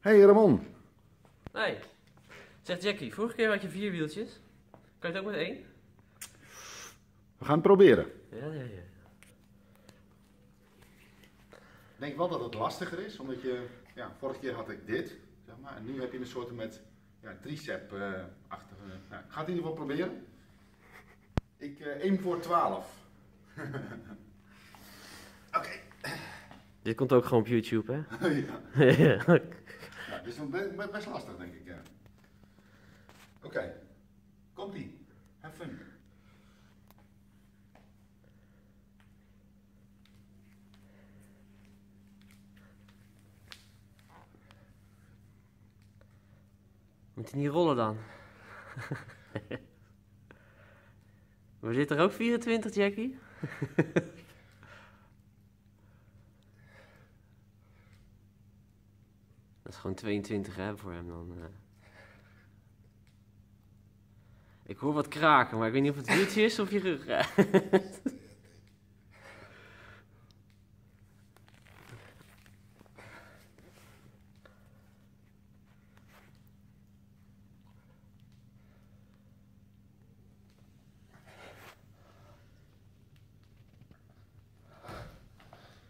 Hey Ramon. Nee. Zeg Jackie, vorige keer had je vier wieltjes. Kan je het ook met één? We gaan het proberen. Ja, ja, ja. Ik denk wel dat het lastiger is, omdat je, ja, vorige keer had ik dit, zeg maar, en nu heb je een soort met ja, tricep-achtige. nou, ik ga het in ieder geval proberen. Ik eh aim voor 12. Dit komt ook gewoon op YouTube, hè? ja. ja. ja, best lastig, denk ik. Ja. Oké, komt-ie. Have fun. Moet hij niet rollen dan? maar zit er ook 24, Jackie? Dat is gewoon 22 hè, voor hem dan. eh. Ik hoor wat kraken, maar ik weet niet of het wieltje is of je rug.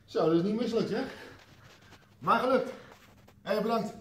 Zo, dat is niet misselijk, zeg. Maar gelukt. Ey, bedankt.